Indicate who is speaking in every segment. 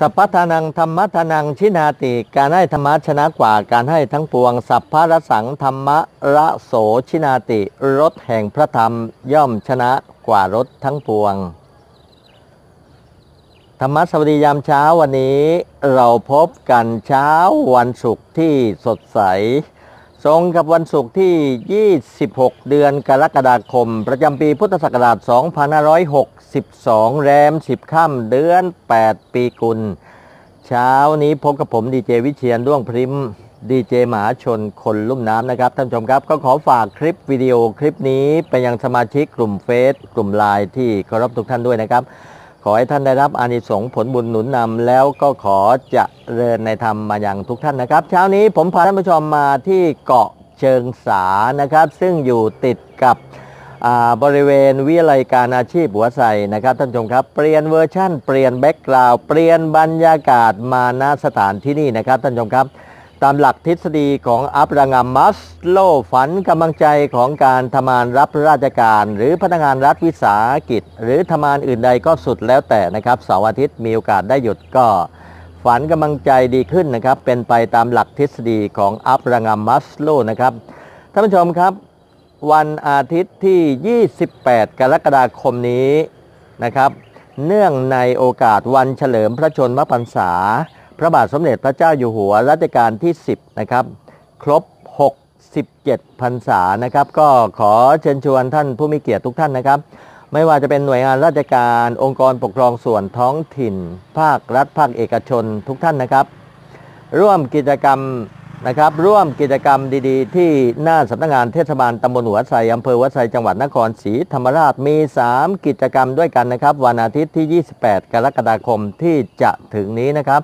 Speaker 1: สัพพทานังธรรมทานังชินาติ การให้ธรรมะชนะกว่าการให้ทั้งปวง สัพพะรสังธรรมะระโสชินาติรถแห่งพระธรรมย่อมชนะกว่ารถทั้งปวง ธรรมะสวัสดียามเช้าวันนี้เราพบกันเช้าวันศุกร์ที่สดใส ตรงกับวันศุกร์ที่ 26 เดือนกรกฎาคม ประจำปีพุทธศักราช 2562 แรม 10 ค่ำเดือน 8 ปีกุล เช้านี้พบกับผมดีเจวิเชียนด้วงพริมดีเจหมาชนคนลุ่มน้ำนะครับ ท่านผู้ชมครับก็ขอฝากคลิปวิดีโอคลิปนี้ ไปยังสมาชิกกลุ่มเฟซกลุ่มไลน์ที่เคารพทุกท่านด้วยนะครับ ขอให้ท่านได้รับอานิสงส์ผลบุญหนุนนำแล้วก็ขอจะเริญในธรรมมาอย่างทุกท่านนะครับ เช้านี้ผมพาท่านผู้ชมมาที่เกาะเชิงสานะครับ ซึ่งอยู่ติดกับบริเวณวิทยาลัยการอาชีพหัวไสนะครับท่านผู้ชมครับเปลี่ยนเวอร์ชั่นเปลี่ยน background เปลี่ยนบรรยากาศมาณสถานที่นี่นะครับท่านผู้ชมครับ ตามหลักทฤษฎีของอับราฮัมมาสโลว์ขวัญกำลังใจของการทำงานรับราชการ หรือพนักงานรัฐวิสาหกิจ หรือทำงานอื่นใดก็สุดแล้วแต่นะครับเสาร์อาทิตย์มีโอกาสได้หยุดก็ขวัญกำลังใจดีขึ้นนะครับ เป็นไปตามหลักทฤษฎีของอับราฮัมมาสโลว์นะครับท่านผู้ชมครับ วันอาทิตย์ที่ 28 กรกฎาคมนี้นะครับ เนื่องในโอกาสวันเฉลิมพระชนมพรรษา พระบาทสมเด็จพระเจ้าอยู่หัวรัชกาลที่ 10 นะครับ ครบ 67พรรษานะครับ ก็ขอเชิญชวนท่านผู้มีเกียรติทุกท่านนะครับ ไม่ว่าจะเป็นหน่วยงานราชการองค์กรปกครองส่วนท้องถิ่น ภาครัฐภาคเอกชนทุกท่านนะครับ ร่วมกิจกรรมนะครับร่วมกิจกรรมดีๆ ที่หน้าสำนักงานเทศบาลตำบลหัวไซอำเภอหัวไซจังหวัดนครศรีธรรมราชมี 3 กิจกรรมด้วยกันนะครับ วันอาทิตย์ที่ 28 กรกฎาคมที่จะถึงนี้นะครับ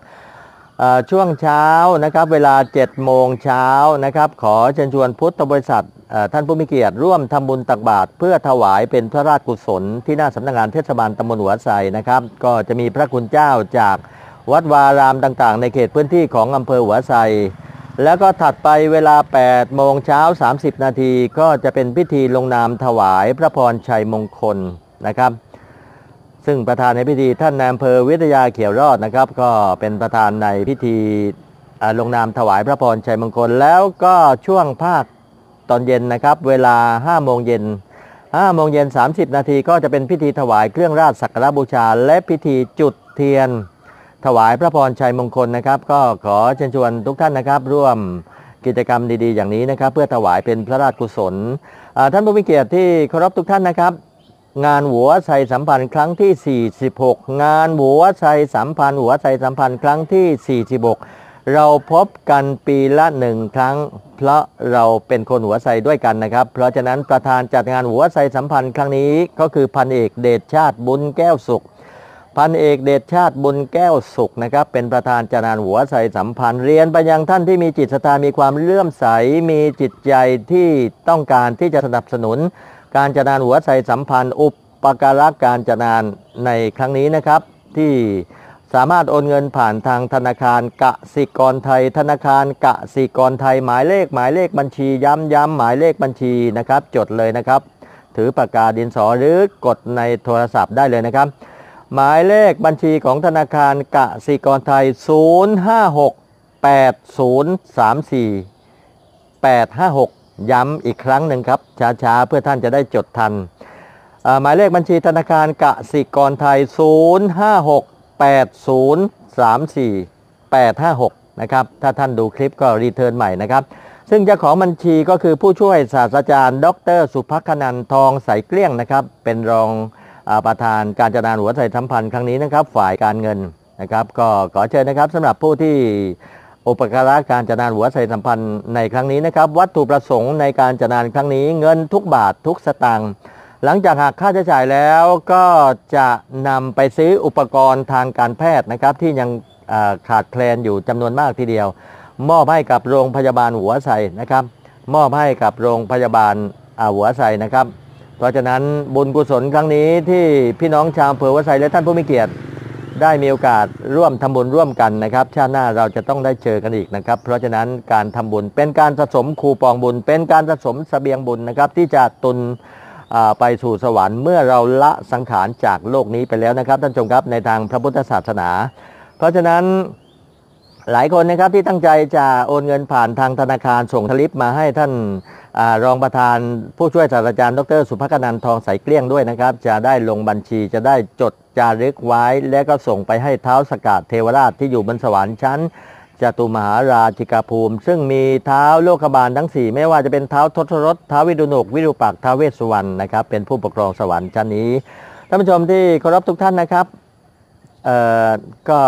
Speaker 1: ช่วงเช้านะครับเวลา 7 โมงเช้านะครับขอเชิญชวนพุทธบริษัทท่านผู้มีเกียรติร่วมทำบุญตักบาตรเพื่อถวายเป็นพระราชกุศล ที่หน้าสำนักงานเทศบาลตำบลหัวไซนะครับ ก็จะมีพระคุณเจ้าจากวัดวารามต่างๆ ในเขตพื้นที่ของอำเภอหัวไซแล้วก็ถัดไปเวลา 8 โมงเช้า 30 นาทีก็จะเป็นพิธีลงนามถวายพระพรชัยมงคลนะครับ ซึ่งประธานในพิธีท่านนายอำเภอวิทยาเขียวรอดนะครับ ก็เป็นประธานในพิธีลงนามถวายพระพรชัยมงคล แล้วก็ช่วงภาคตอนเย็นนะครับ เวลา5โมงเย็น5โมงเย็น 30 นาทีก็จะเป็นพิธีถวายเครื่องราชสักการะบูชา และพิธีจุดเทียน ถวายพระพรชัยมงคลนะครับ ก็ขอเชิญชวนทุกท่านนะครับ ร่วมกิจกรรมดีๆ อย่างนี้นะครับ เพื่อถวายเป็นพระราชกุศลท่านผู้มีเกียรติที่เคารพทุกท่านนะครับ งานหัวไชยสัมพันธ์ครั้งที่ 46 งานหัวไชยสัมพันธ์หัวไชยสัมพันธ์ครั้งที่ 46 เราพบกันปีละหนึ่งครั้ง เพราะเราเป็นคนหัวไชยด้วยกันนะครับ เพราะฉะนั้นประธานจัดงานหัวไชยสัมพันธ์ครั้งนี้ก็คือพันเอกเดชชาติบุญแก้วสุข พันเอกเดชชาติบุญแก้วสุขนะครับ เป็นประธานจานานหัวไสสัมพันธ์เรียนไปยังท่านที่มีจิตศรัทธามีความเลื่อมใสมีจิตใจที่ต้องการที่จะสนับสนุน การจนานหัวไสสัมพันธ์ อุปปการะการจนานในครั้งนี้นะครับ ที่สามารถโอนเงินผ่านทางธนาคารกสิกรไทย ธนาคารกสิกรไทย หมายเลขหมายเลขบัญชี ย้ำย้ำหมายเลขบัญชีนะครับ จดเลยนะครับ ถือปากกาดินสอหรือกดในโทรศัพท์ได้เลยนะครับ หมายเลขบัญชีของธนาคารกสิกรไทย 056 8034 856 ย้ำอีกครั้งหนึ่งครับ ช้าๆ เพื่อท่านจะได้จดทัน หมายเลขบัญชีธนาคารกสิกรไทย 056 8034 856 นะครับ ถ้าท่านดูคลิปก็รีเทิร์นใหม่นะครับ ซึ่งเจ้าของบัญชีก็คือผู้ช่วยศาสตราจารย์ ดร สุภคนันทองใสเกลี้ยงนะครับ เป็นรองอประธานการจัดงานหัวใจสัมพันธ์ครั้งนี้นะครับ ฝ่ายการเงินนะครับ ก็ขอเชิญนะครับสำหรับผู้ที่ อุปการะการจัดงานหัวใจสัมพันธ์ในครั้งนี้นะครับ วัตถุประสงค์ในการจัดงานครั้งนี้เงินทุกบาททุกสตางค์หลังจากหักค่าใช้จ่ายแล้วก็จะนำไปซื้ออุปกรณ์ทางการแพทย์นะครับ ที่ยังขาดแคลนอยู่จำนวนมากทีเดียว มอบให้กับโรงพยาบาลหัวไสนะครับ มอบให้กับโรงพยาบาลหัวไสนะครับ เพราะฉะนั้นบุญกุศลครั้งนี้ที่พี่น้องชาวอำเภอหัวไสและท่านผู้มีเกียรติ ได้มีโอกาสร่วมทำบุญร่วมกันนะครับ ชาติหน้าเราจะต้องได้เจอกันอีกนะครับ เพราะฉะนั้นการทำบุญเป็นการสะสมคูปองบุญ เป็นการสะสมสเสบียงบุญนะครับ ที่จะตุนไปสู่สวรรค์เมื่อเราละสังขารจากโลกนี้ไปแล้วนะครับท่านชมครับในทางพระพุทธศาสนา เพราะฉะนั้นหลายคนนะครับที่ตั้งใจจะโอนเงินผ่านทางธนาคารส่งทลิปมาให้ท่านอรองประธานผู้ช่วยศาสตราจารย์ดร สุภกนันท์ทองใสเกลี้ยงด้วยนะครับ จะได้ลงบัญชีจะได้จด จารึกไว้ และก็ส่งไปให้เท้าสกัดเทวราชที่อยู่บนสวรรค์ชั้นจตุมหาราชิกาภูมิ ซึ่งมีเท้าโลกบาลทั้ง 4 ไม่ว่าจะเป็นเท้าทศรถเท้าวิดุนก วิรูปักษ์เท้าเวสสุวรรณนะครับ เป็นผู้ปกครองสวรรค์ชั้นนี้ท่านผู้ชมที่เคารพทุกท่านนะครับเออก็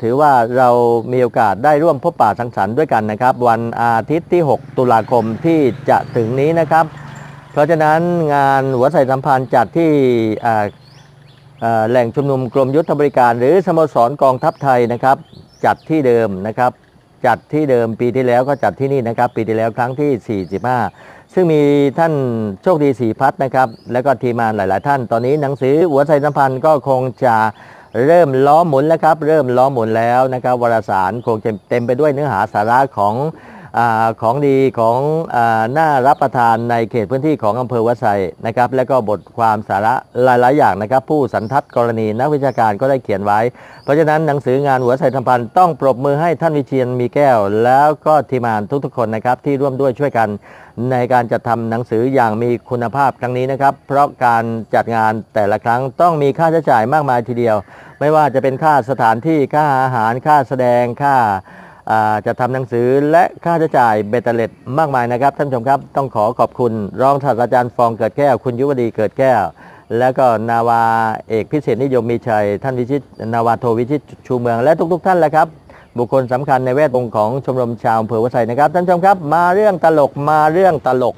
Speaker 1: ถือว่าเรามีโอกาสได้ร่วมพบป่าสังสรรค์ด้วยกันนะครับ วันอาทิตย์ที่ 6 ตุลาคมที่จะถึงนี้นะครับ เพราะฉะนั้นงานหัวใส่สัมพันธ์จัดที่ แหล่งชุมนุมกรมยุทธบริการ หรือสโมสรกองทัพไทยนะครับ จัดที่เดิมนะครับ จัดที่เดิมปีที่แล้วก็จัดที่นี่นะครับ ปีที่แล้วครั้งที่ 45 ซึ่งมีท่านโชคดีสีพัฒนะครับ แล้วก็ทีมงานหลาย ๆ ท่านตอนนี้หนังสือหัวใจสัมพันธ์ก็คงจะเริ่มล้อหมุนแล้วครับ เริ่มล้อหมุนแล้วนะครับวารสารคงจะเต็มไปด้วยเนื้อหาสาระของ อของดีของอน่ารับประทานในเขตพื้นที่ของอำเภอวัดไซนะครับ และก็บทความสาระหลาย ๆ อย่างนะครับ ผู้สันทัดกรณีนักวิชาการก็ได้เขียนไว้ เพราะฉะนั้นหนังสืองานหัวไซธรรมพันธ์ต้องปรบมือให้ท่านวิเชียนมีแก้ว แล้วก็ทีมงานทุก ๆ คนนะครับที่ร่วมด้วยช่วยกันในการจัดทำหนังสืออย่างมีคุณภาพครั้งนี้นะครับ เพราะการจัดงานแต่ละครั้งต้องมีค่าใช้จ่ายมากมายทีเดียว ไม่ว่าจะเป็นค่าสถานที่ค่าอาหารค่าแสดงค่า จะทำหนังสือและค่าใช้จ่ายเบตเตเล็ดมากมายนะครับ ท่านผู้ชมครับต้องขอขอบคุณ รองศาสตราจารย์ฟองเกิดแก้ว คุณยุวดีเกิดแก้ว แล้วก็นาวาเอกพิเศษนิยมมีชัย ท่านวิชิตนาวาโทวิชิตชูเมืองและทุกๆท่านแหละครับ บุคคลสำคัญในแวดวงของชมรมชาวอำเภอวัดไซนะครับ ท่านผู้ชมครับ มาเรื่องตลกมาเรื่องตลก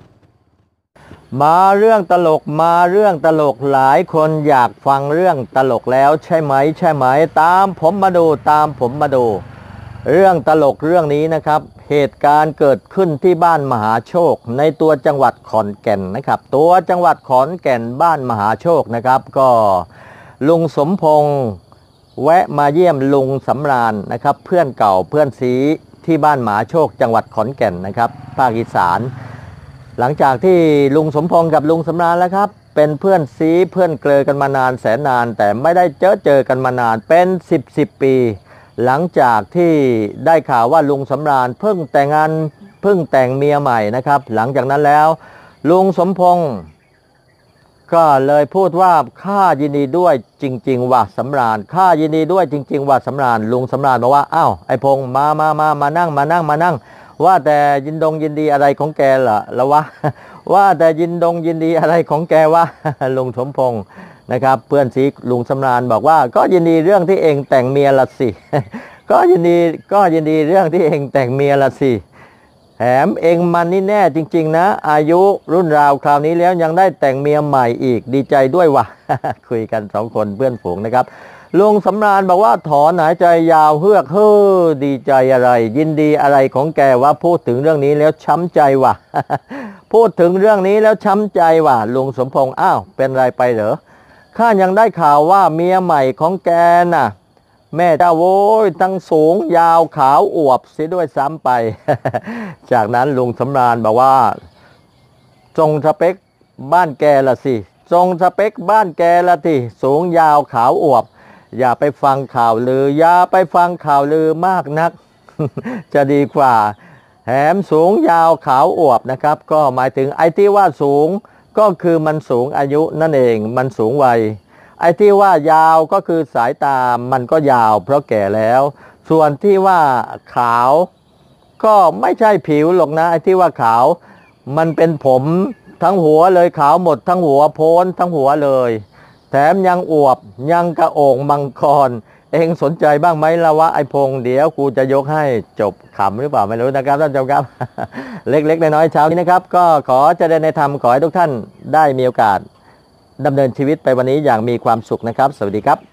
Speaker 1: มาเรื่องตลกมาเรื่องตลกหลายคนอยากฟังเรื่องตลกแล้วใช่ไหม ใช่ไหม ตามผมมาดูตามผมมาดู เรื่องตลกเรื่องนี้นะครับ เหตุการณ์เกิดขึ้นที่บ้านมหาโชค ในตัวจังหวัดขอนแก่นนะครับ ตัวจังหวัดขอนแก่นบ้านมหาโชคนะครับ ก็ลุงสมพงษ์แวะมาเยี่ยมลุงสำราญนะครับ เพื่อนเก่าเพื่อนซีที่บ้านมหาโชค จังหวัดขอนแก่นนะครับภาคอีสาน หลังจากที่ลุงสมพงษ์กับลุงสำราญแล้วครับ เป็นเพื่อนซีเพื่อนเกลอกันมานานแสนนาน แต่ไม่ได้เจอเจอกันมานานเป็น 10 10ปี หลังจากที่ได้ข่าวว่าลุงสำราญเพิ่งแต่งงานเพิ่งแต่งเมียใหม่นะครับ หลังจากนั้นแล้ว ลุงสมพงษ์ก็เลยพูดว่าข้ายินดีด้วยจริง ๆ ว่าสำราญข้ายินดีด้วยจริง ๆ ว่าสำราญลุงสำราญบอกว่าอ้าวไอ้พงษ์มามามามานั่งมานั่งมานั่ง ว่าแต่ยินดงยินดีอะไรของแกล่ะละวะว่าแต่ยินดงยินดีอะไรของแกวะลุงสมพงษ์ นะครับ เพื่อนซีลุงสำราญบอกว่า ก็ยินดีเรื่องที่เองแต่งเมียละสิ ก็ยินดีก็ยินดีเรื่องที่เองแต่งเมียละสิแถมเองมันนี่แน่จริง ๆ นะ อายุรุ่นราวคราวนี้แล้วยังได้แต่งเมียใหม่อีกดีใจด้วยวะคุยกันสองคนเพื่อนฝูงนะครับลุงสำราญบอกว่าถอนหายใจยาวเฮือกเฮ้อดีใจอะไร ยินดีอะไรของแกว่าพูดถึงเรื่องนี้แล้วช้ำใจว่ะ พูดถึงเรื่องนี้แล้วช้ำใจว่ะลุงสมพงษ์อ้าวเป็นไรไปเหรอ ข้ายังได้ข่าวว่าเมียใหม่ของแกน่ะ แม่เจ้าโว้ยทั้งสูงยาวขาวอวบเสียด้วยซ้ำไป จากนั้นลุงสำราญบอกว่าทรงสเปคบ้านแกละสิทรงสเปคบ้านแกละสิสูงยาวขาวอวบ อย่าไปฟังข่าวลือ อย่าไปฟังข่าวลือมากนัก จะดีกว่าแถมสูงยาวขาวอวบนะครับ ก็หมายถึงไอ้ที่ว่าสูง ก็คือมันสูงอายุนั่นเองมันสูงวัย ไอ้ที่ว่ายาวก็คือสายตามันก็ยาว เพราะแก่แล้ว ส่วนที่ว่าขาวก็ไม่ใช่ผิวหรอกนะไอ้ที่ว่าขาว มันเป็นผมทั้งหัวเลยขาวหมดทั้งหัวโพ้นทั้งหัวเลย แถมยังอวบยังกระโองมังกร เองสนใจบ้างไหมละวะไอพงเดี๋ยวกูจะยกให้จบขำหรือเปล่าไม่รู้นะครับท่านเจ้าครับ เล็กๆน้อยๆเช้านี้นะครับ ก็ขอจะได้ในธรรมขอให้ทุกท่านได้มีโอกาสดำเนินชีวิตไปวันนี้อย่างมีความสุขนะครับ สวัสดีครับ